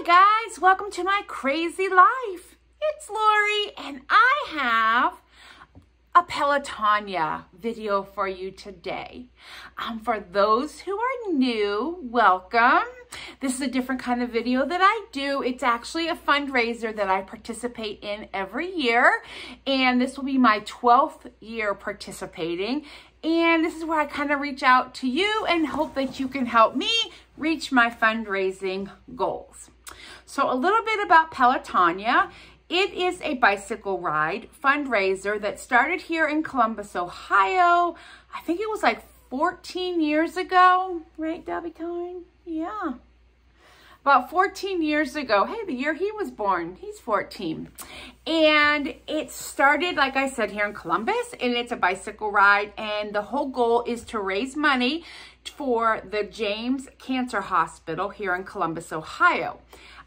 Hi guys, welcome to my crazy life. It's Lori and I have a Pelotonia video for you today. Um, for those who are new, welcome. This is a different kind of video that I do. It's actually a fundraiser that I participate in every year. And this will be my 12th year participating. And this is where I kind of reach out to you and hope that you can help me reach my fundraising goals. So a little bit about Pelotonia. It is a bicycle ride fundraiser that started here in Columbus, Ohio. I think it was like 14 years ago, right, Debbie Cohen? Yeah. About 14 years ago. Hey, the year he was born, he's 14. And it started, like I said, here in Columbus, and it's a bicycle ride. And the whole goal is to raise money for the James Cancer Hospital here in Columbus, Ohio.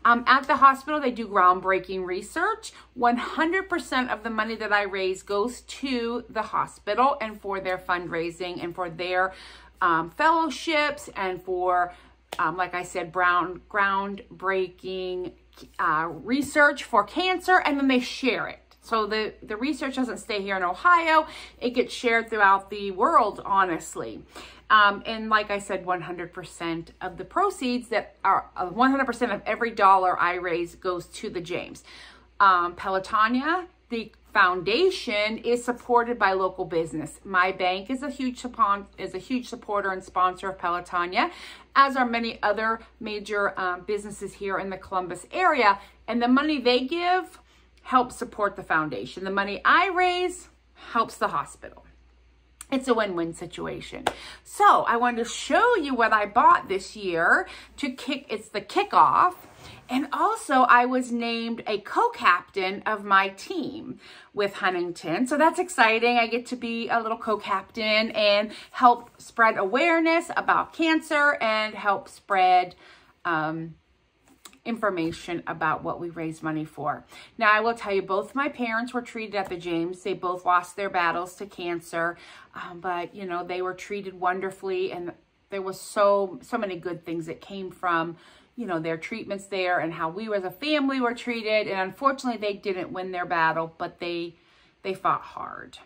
Um, at the hospital, they do groundbreaking research. 100% of the money that I raise goes to the hospital and for their fundraising and for their um, fellowships and for, um, like I said, brown groundbreaking uh, research for cancer, and then they share it. So the, the research doesn't stay here in Ohio. It gets shared throughout the world, honestly. Um, and like I said, 100% of the proceeds that are 100% uh, of every dollar I raise goes to the James. Um, Pelotonia, the foundation is supported by local business. My bank is a huge is a huge supporter and sponsor of Pelotonia, as are many other major um, businesses here in the Columbus area. And the money they give helps support the foundation. The money I raise helps the hospital. It's a win-win situation. So I wanted to show you what I bought this year to kick, it's the kickoff. And also I was named a co-captain of my team with Huntington. So that's exciting. I get to be a little co-captain and help spread awareness about cancer and help spread um, information about what we raise money for. Now, I will tell you, both my parents were treated at the James. They both lost their battles to cancer, um, but, you know, they were treated wonderfully, and there was so, so many good things that came from, you know, their treatments there and how we as a family were treated. And unfortunately, they didn't win their battle, but they, they fought hard.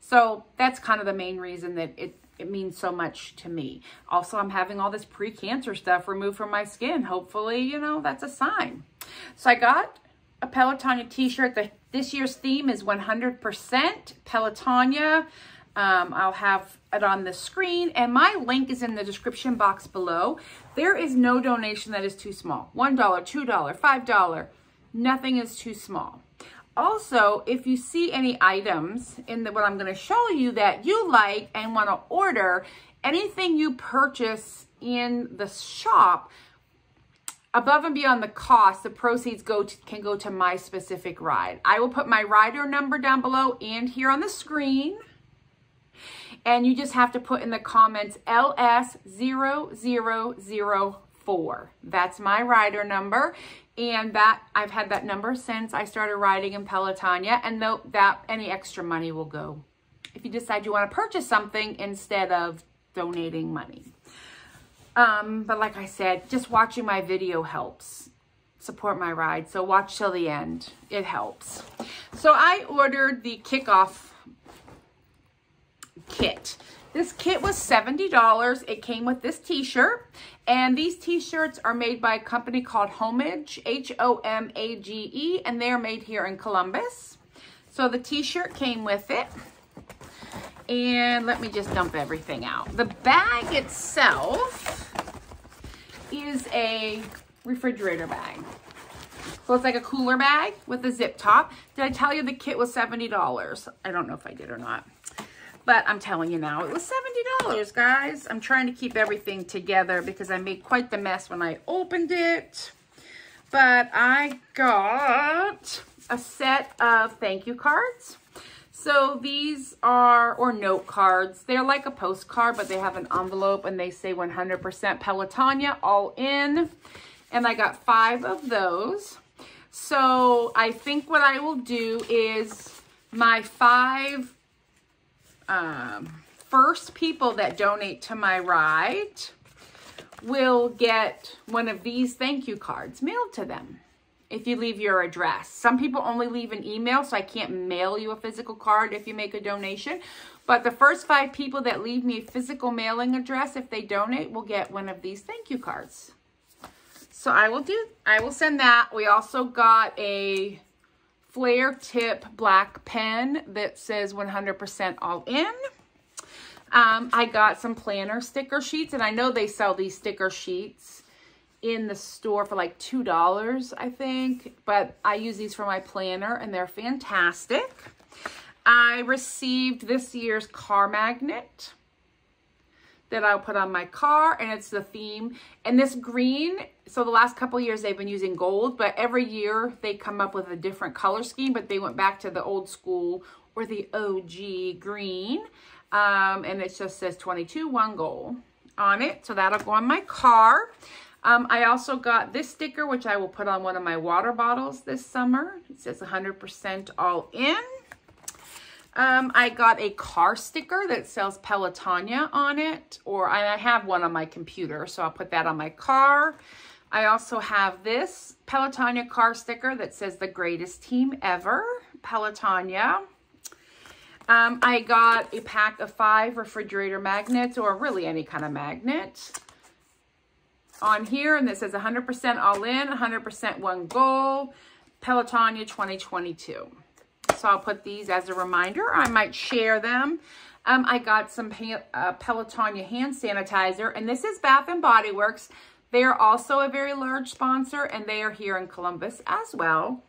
So that's kind of the main reason that it it means so much to me. Also, I'm having all this pre-cancer stuff removed from my skin. Hopefully, you know, that's a sign. So I got a Pelotonia t-shirt. This year's theme is 100% Pelotonia. Um, I'll have it on the screen and my link is in the description box below. There is no donation that is too small. $1, $2, $5, nothing is too small. Also, if you see any items in the, what I'm going to show you that you like and want to order, anything you purchase in the shop, above and beyond the cost, the proceeds go to, can go to my specific ride. I will put my rider number down below and here on the screen. And you just have to put in the comments LS0004. That's my rider number and that I've had that number since I started riding in Pelotonia and though that any extra money will go if you decide you want to purchase something instead of donating money. Um, but like I said, just watching my video helps support my ride. So watch till the end. It helps. So I ordered the kickoff kit. This kit was $70. It came with this t-shirt. And these t-shirts are made by a company called Homage, H-O-M-A-G-E, and they're made here in Columbus. So the t-shirt came with it. And let me just dump everything out. The bag itself is a refrigerator bag. So it's like a cooler bag with a zip top. Did I tell you the kit was $70? I don't know if I did or not. But I'm telling you now, it was $70, guys. I'm trying to keep everything together because I made quite the mess when I opened it. But I got a set of thank you cards. So these are, or note cards. They're like a postcard, but they have an envelope and they say 100% Pelotonia all in. And I got five of those. So I think what I will do is my five um, first people that donate to my ride will get one of these thank you cards mailed to them if you leave your address. Some people only leave an email, so I can't mail you a physical card if you make a donation. But the first five people that leave me a physical mailing address, if they donate, will get one of these thank you cards. So I will do, I will send that. We also got a Flair tip black pen that says 100% all in. Um, I got some planner sticker sheets, and I know they sell these sticker sheets in the store for like $2, I think. But I use these for my planner, and they're fantastic. I received this year's car magnet that I'll put on my car, and it's the theme. And this green, so the last couple years they've been using gold, but every year they come up with a different color scheme, but they went back to the old school or the OG green. Um, and it just says 22, one goal on it. So that'll go on my car. Um, I also got this sticker, which I will put on one of my water bottles this summer. It says 100% all in. Um, I got a car sticker that sells Pelotonia on it, or I have one on my computer, so I'll put that on my car. I also have this Pelotonia car sticker that says the greatest team ever, Pelotonia. Um, I got a pack of five refrigerator magnets, or really any kind of magnet on here and this says 100% all in, 100% one goal, Pelotonia 2022. So I'll put these as a reminder. I might share them. Um, I got some uh, Pelotonia hand sanitizer, and this is Bath & Body Works. They are also a very large sponsor, and they are here in Columbus as well.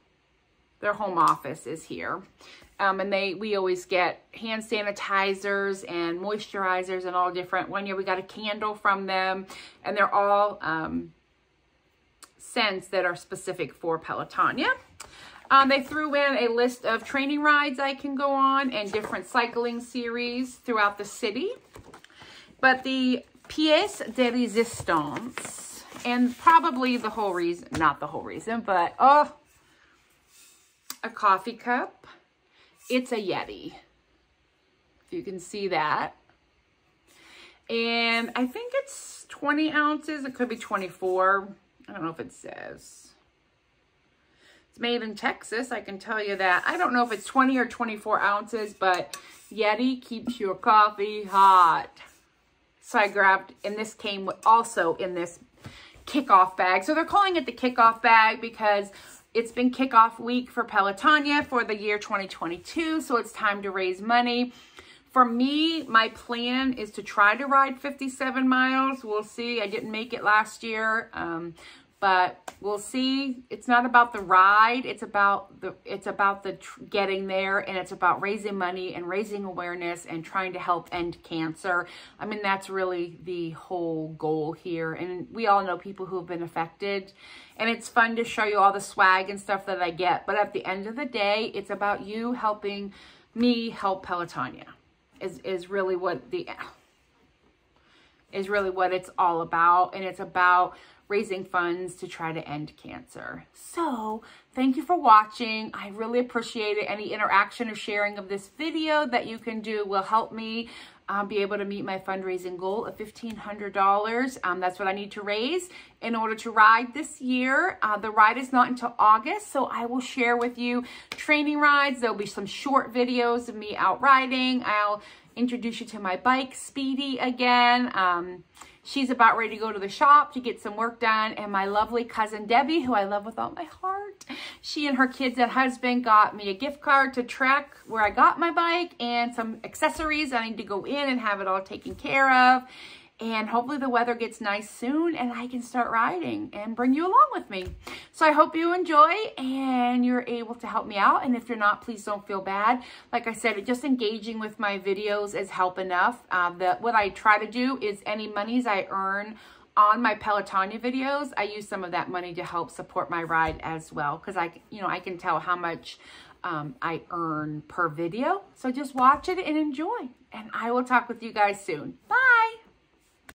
Their home office is here. Um, and they we always get hand sanitizers and moisturizers and all different. One year we got a candle from them, and they're all um, scents that are specific for Pelotonia. Um, they threw in a list of training rides I can go on and different cycling series throughout the city. But the pièce de résistance, and probably the whole reason, not the whole reason, but oh, a coffee cup it's a Yeti. If you can see that. And I think it's 20 ounces. It could be 24. I don't know if it says. It's made in Texas. I can tell you that. I don't know if it's 20 or 24 ounces, but Yeti keeps your coffee hot. So I grabbed, and this came also in this kickoff bag. So they're calling it the kickoff bag because it's been kickoff week for Pelotonia for the year 2022, so it's time to raise money. For me, my plan is to try to ride 57 miles. We'll see. I didn't make it last year. Um, but we'll see. It's not about the ride. It's about the it's about the getting there and it's about raising money and raising awareness and trying to help end cancer. I mean, that's really the whole goal here. And we all know people who have been affected and it's fun to show you all the swag and stuff that I get. But at the end of the day, it's about you helping me help Pelotonia is, is really what the is really what it's all about. And it's about raising funds to try to end cancer. So thank you for watching. I really appreciate it. Any interaction or sharing of this video that you can do will help me um, be able to meet my fundraising goal of $1,500. Um, that's what I need to raise in order to ride this year. Uh, the ride is not until August, so I will share with you training rides. There'll be some short videos of me out riding. I'll introduce you to my bike, Speedy, again. Um, She's about ready to go to the shop to get some work done. And my lovely cousin Debbie, who I love with all my heart, she and her kids and husband got me a gift card to Trek where I got my bike and some accessories. I need to go in and have it all taken care of and hopefully the weather gets nice soon and I can start riding and bring you along with me. So I hope you enjoy and you're able to help me out. And if you're not, please don't feel bad. Like I said, just engaging with my videos is help enough. Uh, the, what I try to do is any monies I earn on my Pelotonia videos, I use some of that money to help support my ride as well. Because I, you know, I can tell how much um, I earn per video. So just watch it and enjoy. And I will talk with you guys soon. Bye.